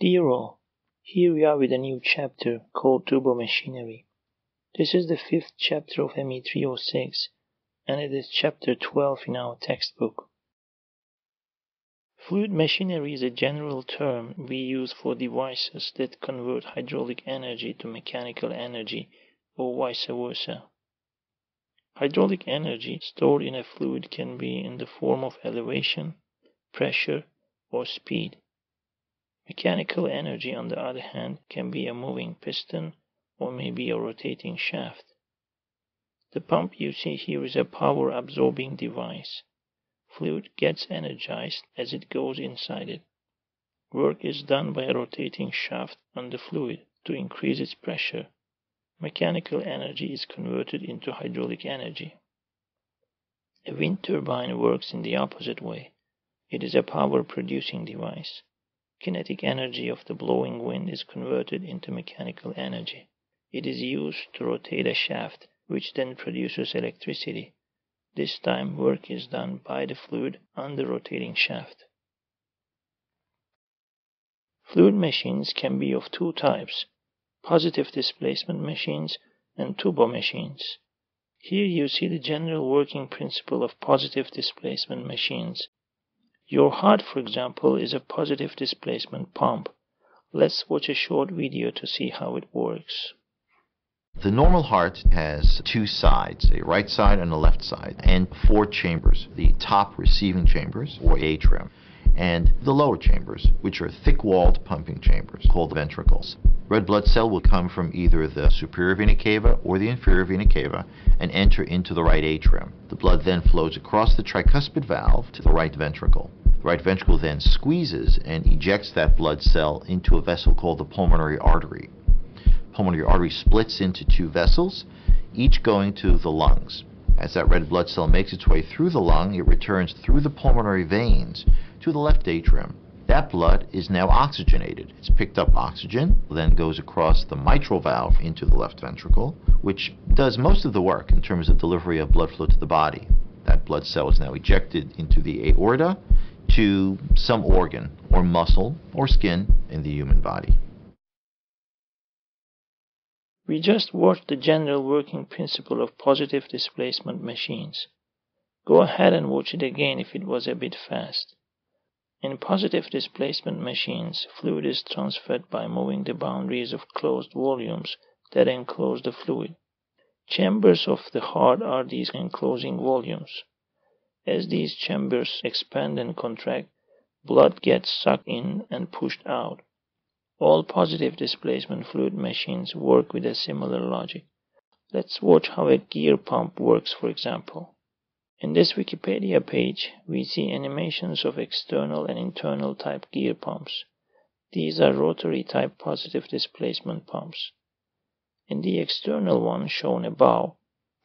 Dear all, here we are with a new chapter called Turbomachinery. This is the fifth chapter of ME 306 and it is chapter 12 in our textbook. Fluid machinery is a general term we use for devices that convert hydraulic energy to mechanical energy or vice versa. Hydraulic energy stored in a fluid can be in the form of elevation, pressure, or speed. Mechanical energy, on the other hand, can be a moving piston or maybe a rotating shaft. The pump you see here is a power absorbing device. Fluid gets energized as it goes inside it. Work is done by a rotating shaft on the fluid to increase its pressure. Mechanical energy is converted into hydraulic energy. A wind turbine works in the opposite way. It is a power producing device. Kinetic energy of the blowing wind is converted into mechanical energy. It is used to rotate a shaft which then produces electricity. This time work is done by the fluid on the rotating shaft. Fluid machines can be of two types, positive displacement machines and turbo machines. Here you see the general working principle of positive displacement machines. Your heart, for example, is a positive displacement pump. Let's watch a short video to see how it works. The normal heart has two sides, a right side and a left side, and four chambers. The top receiving chambers, or atrium, and the lower chambers, which are thick-walled pumping chambers, called ventricles. Red blood cell will come from either the superior vena cava or the inferior vena cava and enter into the right atrium. The blood then flows across the tricuspid valve to the right ventricle. The right ventricle then squeezes and ejects that blood cell into a vessel called the pulmonary artery pulmonary artery splits into two vessels, each going to the lungs. As that red blood cell makes its way through the lung, it returns through the pulmonary veins to the left atrium. That blood is now oxygenated. It's picked up oxygen, then goes across the mitral valve into the left ventricle, which does most of the work in terms of delivery of blood flow to the body. That blood cell is now ejected into the aorta to some organ or muscle or skin in the human body. We just watched the general working principle of positive displacement machines. Go ahead and watch it again if it was a bit fast. In positive displacement machines, fluid is transferred by moving the boundaries of closed volumes that enclose the fluid. Chambers of the heart are these enclosing volumes. As these chambers expand and contract, blood gets sucked in and pushed out. All positive displacement fluid machines work with a similar logic. Let's watch how a gear pump works for example. In this Wikipedia page, we see animations of external and internal type gear pumps. These are rotary type positive displacement pumps. In the external one shown above,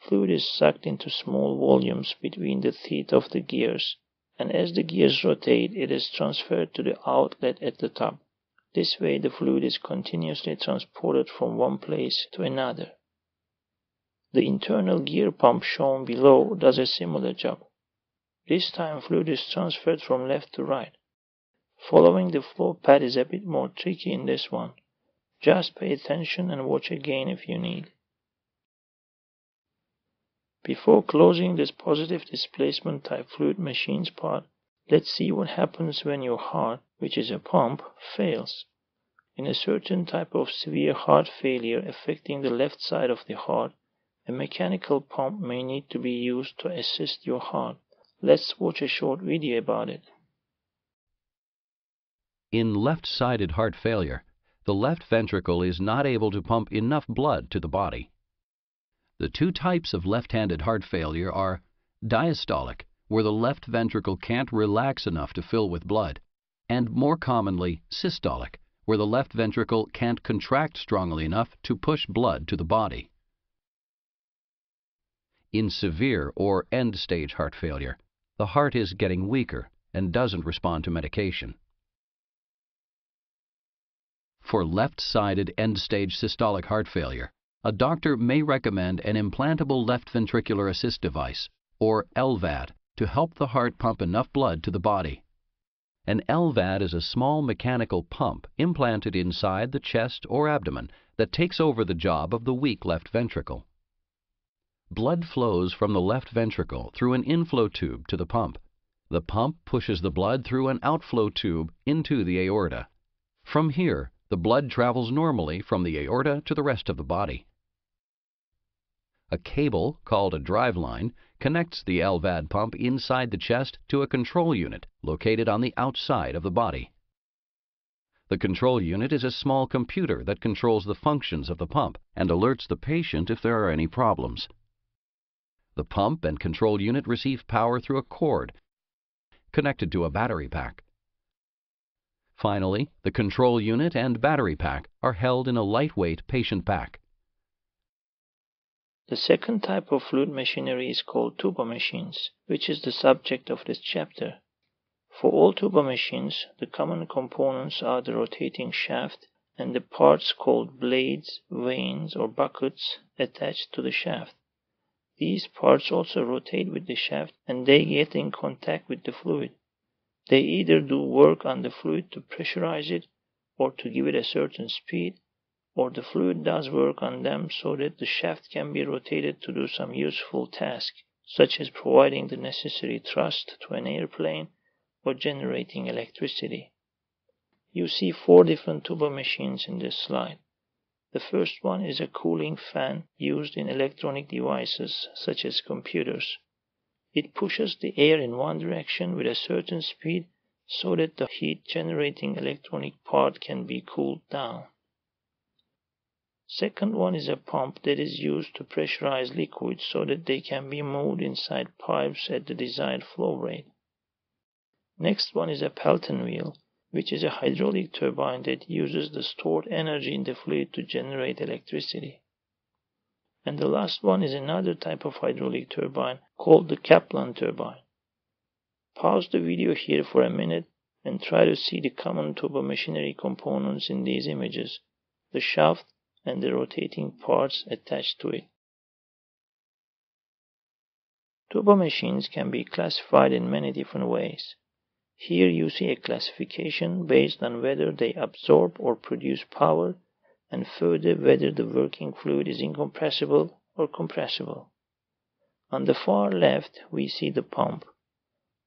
fluid is sucked into small volumes between the teeth of the gears, and as the gears rotate, it is transferred to the outlet at the top. This way the fluid is continuously transported from one place to another. The internal gear pump shown below does a similar job. This time fluid is transferred from left to right. Following the flow path is a bit more tricky in this one. Just pay attention and watch again if you need. Before closing this positive displacement type fluid machines part, let's see what happens when your heart which is a pump, fails. In a certain type of severe heart failure affecting the left side of the heart, a mechanical pump may need to be used to assist your heart. Let's watch a short video about it. In left-sided heart failure, the left ventricle is not able to pump enough blood to the body. The two types of left-handed heart failure are diastolic, where the left ventricle can't relax enough to fill with blood, and more commonly systolic, where the left ventricle can't contract strongly enough to push blood to the body. In severe or end-stage heart failure, the heart is getting weaker and doesn't respond to medication. For left-sided end-stage systolic heart failure, a doctor may recommend an implantable left ventricular assist device, or LVAD, to help the heart pump enough blood to the body. An LVAD is a small mechanical pump implanted inside the chest or abdomen that takes over the job of the weak left ventricle. Blood flows from the left ventricle through an inflow tube to the pump. The pump pushes the blood through an outflow tube into the aorta. From here, the blood travels normally from the aorta to the rest of the body. A cable, called a drive line, connects the LVAD pump inside the chest to a control unit located on the outside of the body. The control unit is a small computer that controls the functions of the pump and alerts the patient if there are any problems. The pump and control unit receive power through a cord connected to a battery pack. Finally, the control unit and battery pack are held in a lightweight patient pack. The second type of fluid machinery is called turbomachines, which is the subject of this chapter. For all turbomachines, the common components are the rotating shaft and the parts called blades, vanes, or buckets attached to the shaft. These parts also rotate with the shaft and they get in contact with the fluid. They either do work on the fluid to pressurize it or to give it a certain speed, or the fluid does work on them so that the shaft can be rotated to do some useful task, such as providing the necessary thrust to an airplane or generating electricity. You see four different turbomachines in this slide. The first one is a cooling fan used in electronic devices such as computers. It pushes the air in one direction with a certain speed so that the heat generating electronic part can be cooled down. Second one is a pump that is used to pressurize liquids so that they can be moved inside pipes at the desired flow rate. Next one is a Pelton wheel which is a hydraulic turbine that uses the stored energy in the fluid to generate electricity. And the last one is another type of hydraulic turbine called the Kaplan turbine. Pause the video here for a minute and try to see the common turbomachinery components in these images, the shaft and the rotating parts attached to it. Turbomachines can be classified in many different ways. Here you see a classification based on whether they absorb or produce power and further whether the working fluid is incompressible or compressible. On the far left we see the pump.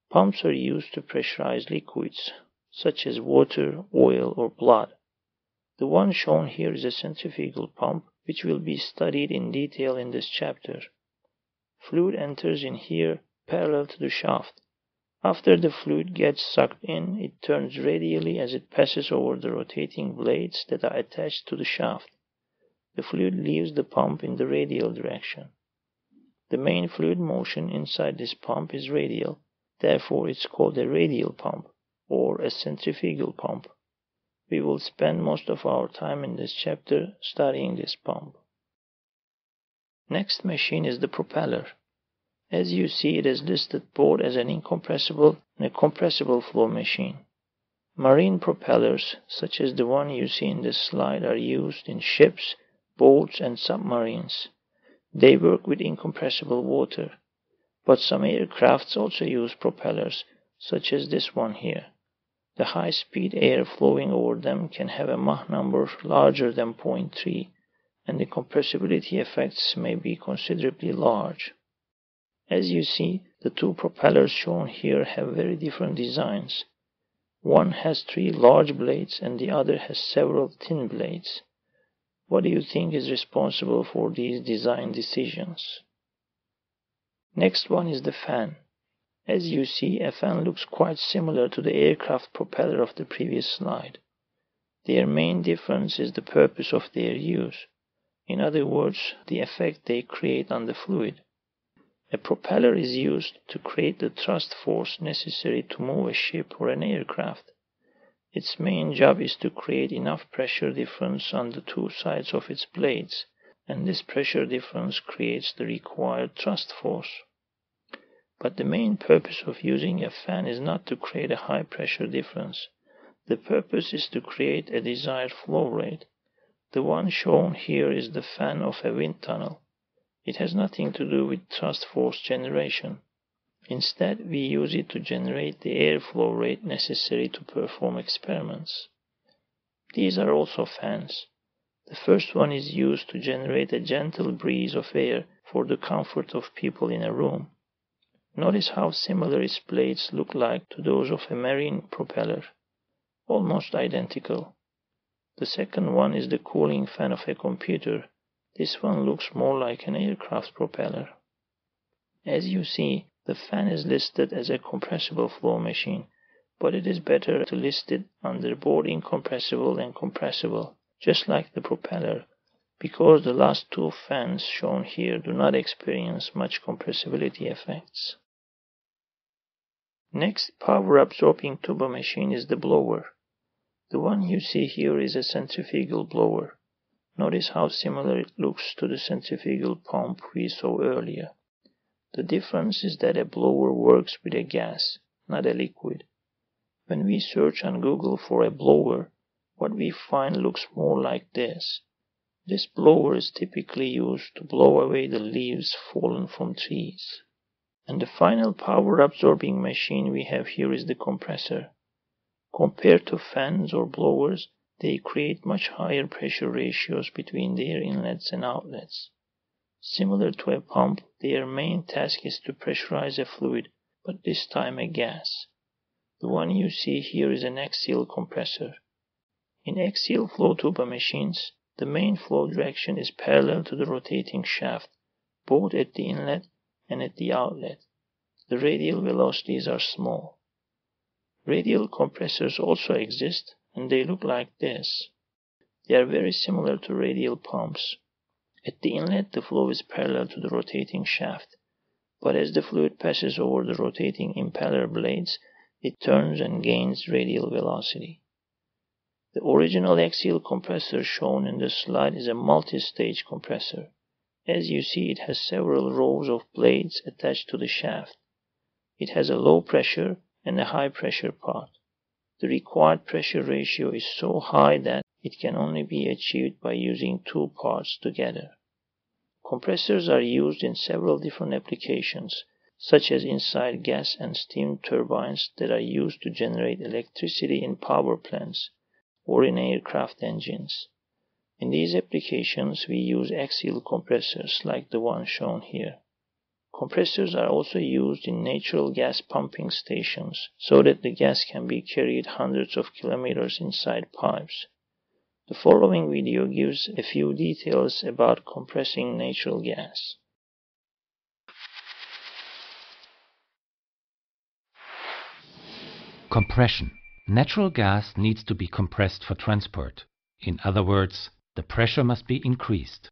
Pumps are used to pressurize liquids such as water, oil or blood. The one shown here is a centrifugal pump which will be studied in detail in this chapter. Fluid enters in here parallel to the shaft. After the fluid gets sucked in, it turns radially as it passes over the rotating blades that are attached to the shaft. The fluid leaves the pump in the radial direction. The main fluid motion inside this pump is radial, therefore it's called a radial pump or a centrifugal pump. We will spend most of our time in this chapter studying this pump. Next machine is the propeller. As you see, it is listed both as an incompressible and a compressible flow machine. Marine propellers, such as the one you see in this slide, are used in ships, boats, and submarines. They work with incompressible water, but some aircrafts also use propellers, such as this one here. The high-speed air flowing over them can have a Mach number larger than 0.3, and the compressibility effects may be considerably large. As you see, the two propellers shown here have very different designs. One has three large blades and the other has several thin blades. What do you think is responsible for these design decisions? Next one is the fan. As you see, a fan looks quite similar to the aircraft propeller of the previous slide. Their main difference is the purpose of their use. In other words, the effect they create on the fluid. A propeller is used to create the thrust force necessary to move a ship or an aircraft. Its main job is to create enough pressure difference on the two sides of its blades, and this pressure difference creates the required thrust force. But the main purpose of using a fan is not to create a high pressure difference. The purpose is to create a desired flow rate. The one shown here is the fan of a wind tunnel. It has nothing to do with thrust force generation. Instead, we use it to generate the airflow rate necessary to perform experiments. These are also fans. The first one is used to generate a gentle breeze of air for the comfort of people in a room. Notice how similar its blades look like to those of a marine propeller, almost identical. The second one is the cooling fan of a computer. This one looks more like an aircraft propeller. As you see, the fan is listed as a compressible flow machine, but it is better to list it under both incompressible and compressible, just like the propeller, because the last two fans shown here do not experience much compressibility effects. Next power absorbing turbo machine is the blower. The one you see here is a centrifugal blower. Notice how similar it looks to the centrifugal pump we saw earlier. The difference is that a blower works with a gas, not a liquid. When we search on Google for a blower, what we find looks more like this. This blower is typically used to blow away the leaves fallen from trees. And the final power absorbing machine we have here is the compressor. Compared to fans or blowers, they create much higher pressure ratios between their inlets and outlets. Similar to a pump, their main task is to pressurize a fluid, but this time a gas. The one you see here is an axial compressor. In axial flow turbo machines, the main flow direction is parallel to the rotating shaft, both at the inlet and at the outlet. The radial velocities are small. Radial compressors also exist, and they look like this. They are very similar to radial pumps. At the inlet, the flow is parallel to the rotating shaft, but as the fluid passes over the rotating impeller blades, it turns and gains radial velocity. The original axial compressor shown in the slide is a multi-stage compressor. As you see, it has several rows of blades attached to the shaft. It has a low pressure and a high pressure part. The required pressure ratio is so high that it can only be achieved by using two parts together. Compressors are used in several different applications, such as inside gas and steam turbines that are used to generate electricity in power plants or in aircraft engines. In these applications, we use axial compressors like the one shown here. Compressors are also used in natural gas pumping stations so that the gas can be carried hundreds of kilometers inside pipes. The following video gives a few details about compressing natural gas. Compression. Natural gas needs to be compressed for transport. In other words, the pressure must be increased.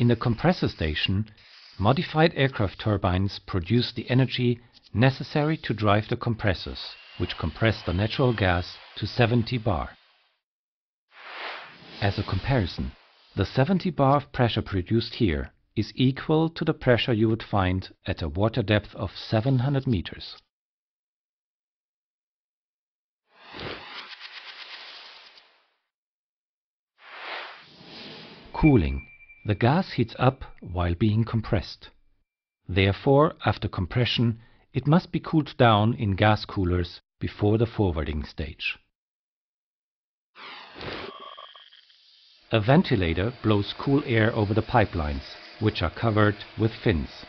In the compressor station, modified aircraft turbines produce the energy necessary to drive the compressors, which compress the natural gas to 70 bar. As a comparison, the 70 bar of pressure produced here is equal to the pressure you would find at a water depth of 700 meters. Cooling the gas heats up while being compressed. Therefore, after compression, it must be cooled down in gas coolers before the forwarding stage. A ventilator blows cool air over the pipelines, which are covered with fins.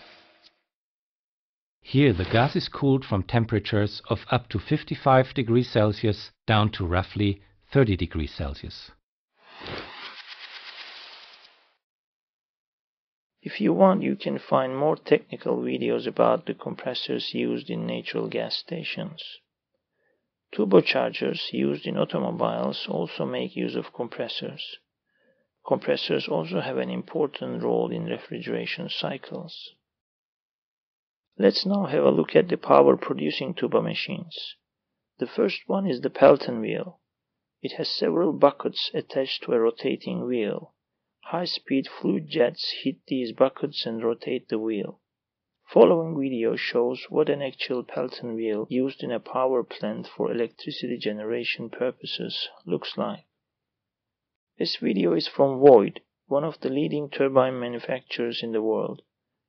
Here the gas is cooled from temperatures of up to 55 degrees Celsius down to roughly 30 degrees Celsius. If you want, you can find more technical videos about the compressors used in natural gas stations. Turbochargers used in automobiles also make use of compressors. Compressors also have an important role in refrigeration cycles. Let's now have a look at the power producing turbo machines. The first one is the Pelton wheel. It has several buckets attached to a rotating wheel. High-speed fluid jets hit these buckets and rotate the wheel. Following video shows what an actual Pelton wheel used in a power plant for electricity generation purposes looks like. This video is from Voith, one of the leading turbine manufacturers in the world.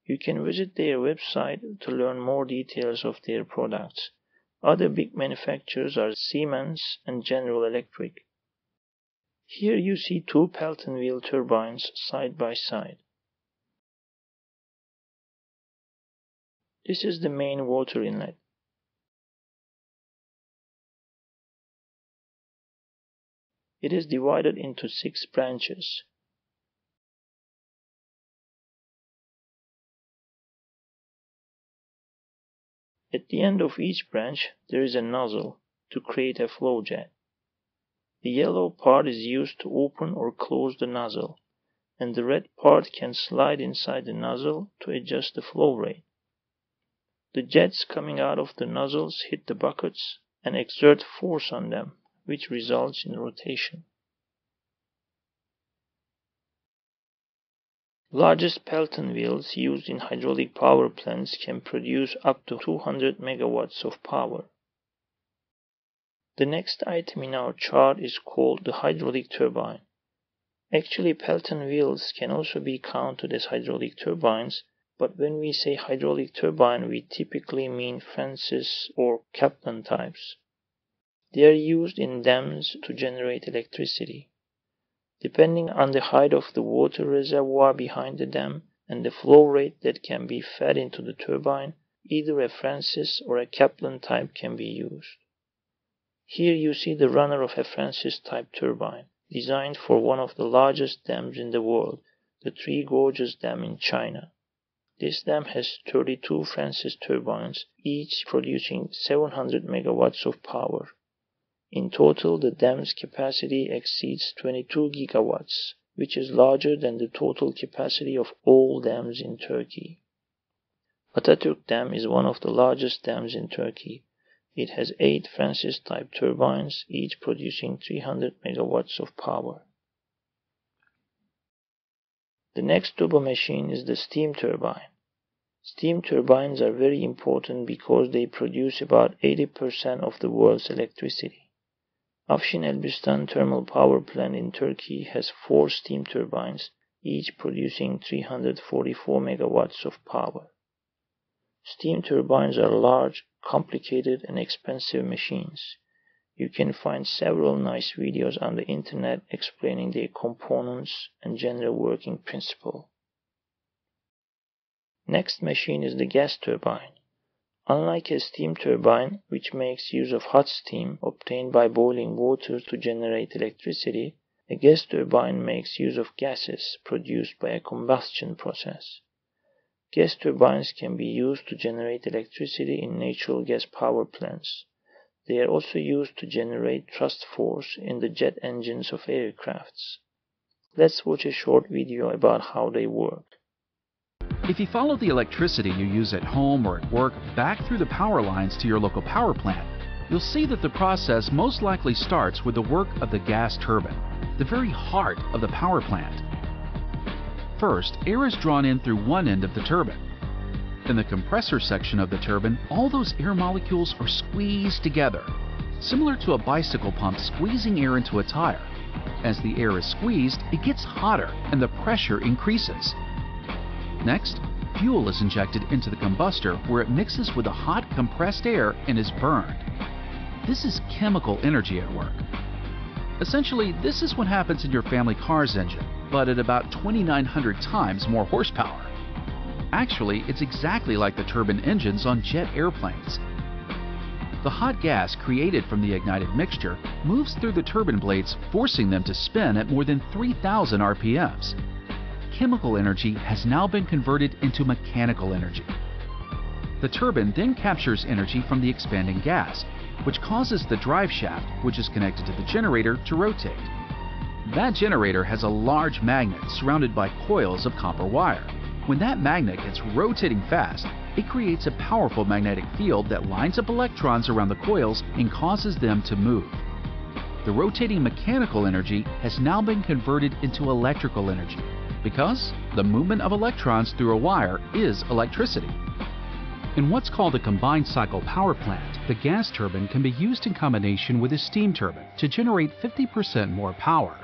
You can visit their website to learn more details of their products. Other big manufacturers are Siemens and General Electric. Here you see two Pelton wheel turbines side by side. This is the main water inlet. It is divided into six branches. At the end of each branch there is a nozzle to create a flow jet. The yellow part is used to open or close the nozzle, and the red part can slide inside the nozzle to adjust the flow rate. The jets coming out of the nozzles hit the buckets and exert force on them, which results in rotation. Largest Pelton wheels used in hydraulic power plants can produce up to 200 megawatts of power. The next item in our chart is called the hydraulic turbine. Actually, Pelton wheels can also be counted as hydraulic turbines, but when we say hydraulic turbine, we typically mean Francis or Kaplan types. They are used in dams to generate electricity. Depending on the height of the water reservoir behind the dam and the flow rate that can be fed into the turbine, either a Francis or a Kaplan type can be used. Here you see the runner of a Francis type turbine, designed for one of the largest dams in the world, the Three Gorges Dam in China. This dam has 32 Francis turbines, each producing 700 megawatts of power. In total, the dam's capacity exceeds 22 gigawatts, which is larger than the total capacity of all dams in Turkey. Atatürk Dam is one of the largest dams in Turkey. It has eight Francis type turbines, each producing 300 megawatts of power. The next turbo machine is the steam turbine. Steam turbines are very important because they produce about 80% of the world's electricity. Afşin Elbistan thermal power plant in Turkey has four steam turbines, each producing 344 megawatts of power. Steam turbines are large, complicated, and expensive machines. You can find several nice videos on the internet explaining their components and general working principle. Next machine is the gas turbine. Unlike a steam turbine, which makes use of hot steam obtained by boiling water to generate electricity, a gas turbine makes use of gases produced by a combustion process. Gas turbines can be used to generate electricity in natural gas power plants. They are also used to generate thrust force in the jet engines of aircrafts. Let's watch a short video about how they work. If you follow the electricity you use at home or at work back through the power lines to your local power plant, you'll see that the process most likely starts with the work of the gas turbine, the very heart of the power plant. First, air is drawn in through one end of the turbine. In the compressor section of the turbine, all those air molecules are squeezed together, similar to a bicycle pump squeezing air into a tire. As the air is squeezed, it gets hotter and the pressure increases. Next, fuel is injected into the combustor where it mixes with the hot compressed air and is burned. This is chemical energy at work. Essentially, this is what happens in your family car's engine, but at about 2,900 times more horsepower. Actually, it's exactly like the turbine engines on jet airplanes. The hot gas created from the ignited mixture moves through the turbine blades, forcing them to spin at more than 3,000 RPMs chemical energy has now been converted into mechanical energy. The turbine then captures energy from the expanding gas, which causes the drive shaft, which is connected to the generator, to rotate. That generator has a large magnet surrounded by coils of copper wire. When that magnet gets rotating fast, it creates a powerful magnetic field that lines up electrons around the coils and causes them to move. The rotating mechanical energy has now been converted into electrical energy, because the movement of electrons through a wire is electricity. In what's called a combined cycle power plant, the gas turbine can be used in combination with a steam turbine to generate 50% more power.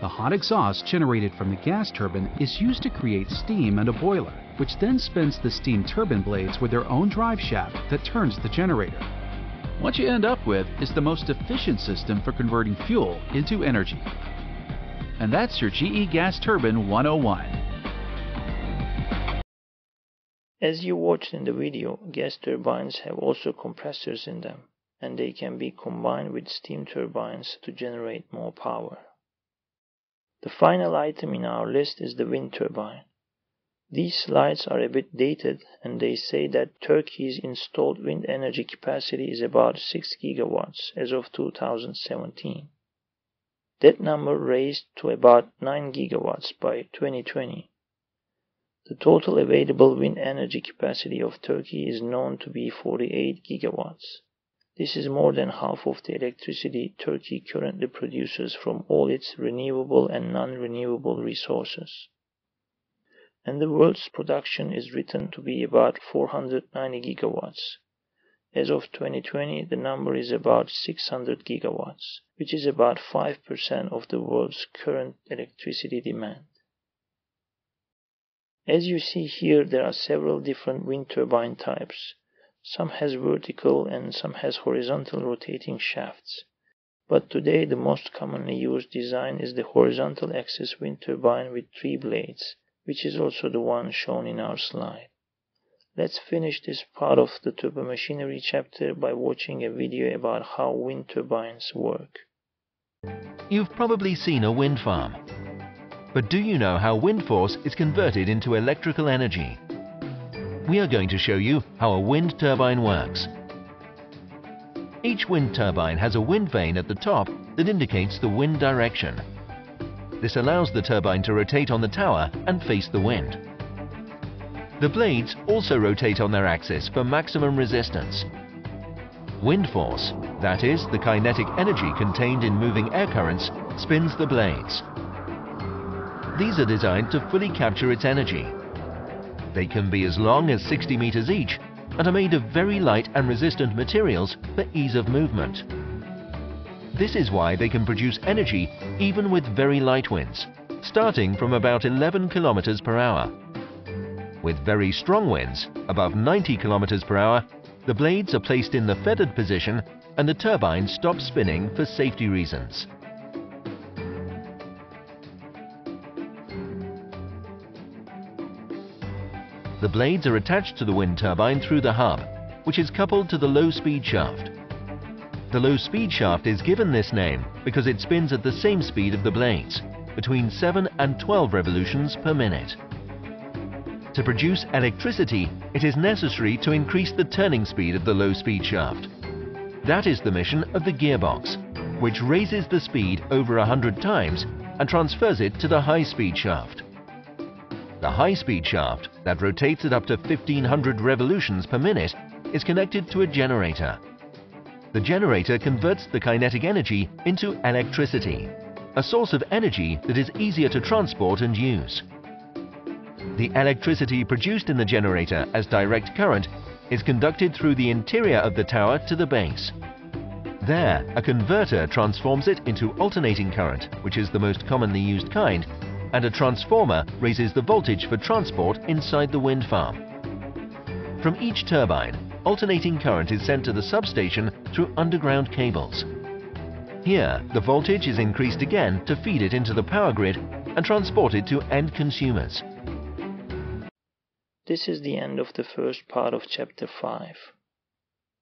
The hot exhaust generated from the gas turbine is used to create steam and a boiler. which then spins the steam turbine blades with their own drive shaft that turns the generator. What you end up with is the most efficient system for converting fuel into energy. And that's your GE Gas Turbine 101. As you watched in the video, gas turbines have also compressors in them, and they can be combined with steam turbines to generate more power. The final item in our list is the wind turbine. These slides are a bit dated and they say that Turkey's installed wind energy capacity is about 6 gigawatts as of 2017. That number raised to about 9 gigawatts by 2020. The total available wind energy capacity of Turkey is known to be 48 gigawatts. This is more than half of the electricity Turkey currently produces from all its renewable and non-renewable resources and the world's production is written to be about 490 gigawatts. As of 2020, the number is about 600 gigawatts, which is about 5% of the world's current electricity demand. As you see here, there are several different wind turbine types. Some has vertical and some has horizontal rotating shafts. But today the most commonly used design is the horizontal axis wind turbine with three blades, which is also the one shown in our slide. Let's finish this part of the turbomachinery chapter by watching a video about how wind turbines work. You've probably seen a wind farm. But do you know how wind force is converted into electrical energy? We are going to show you how a wind turbine works. Each wind turbine has a wind vane at the top that indicates the wind direction. This allows the turbine to rotate on the tower and face the wind. The blades also rotate on their axis for maximum resistance. Wind force, that is, the kinetic energy contained in moving air currents, spins the blades. These are designed to fully capture its energy. They can be as long as 60 meters each and are made of very light and resistant materials for ease of movement. This is why they can produce energy even with very light winds, starting from about 11 kilometers per hour. With very strong winds, above 90 kilometers per hour, the blades are placed in the feathered position and the turbine stops spinning for safety reasons. The blades are attached to the wind turbine through the hub, which is coupled to the low-speed shaft. The low-speed shaft is given this name because it spins at the same speed of the blades, between 7 and 12 revolutions per minute. To produce electricity, it is necessary to increase the turning speed of the low-speed shaft. That is the mission of the gearbox, which raises the speed over 100 times and transfers it to the high-speed shaft. The high-speed shaft, that rotates at up to 1500 revolutions per minute, is connected to a generator the generator converts the kinetic energy into electricity, a source of energy that is easier to transport and use. The electricity produced in the generator as direct current is conducted through the interior of the tower to the base. There, a converter transforms it into alternating current, which is the most commonly used kind, and a transformer raises the voltage for transport inside the wind farm. From each turbine, alternating current is sent to the substation through underground cables. Here, the voltage is increased again to feed it into the power grid and transport it to end consumers. This is the end of the first part of chapter 5.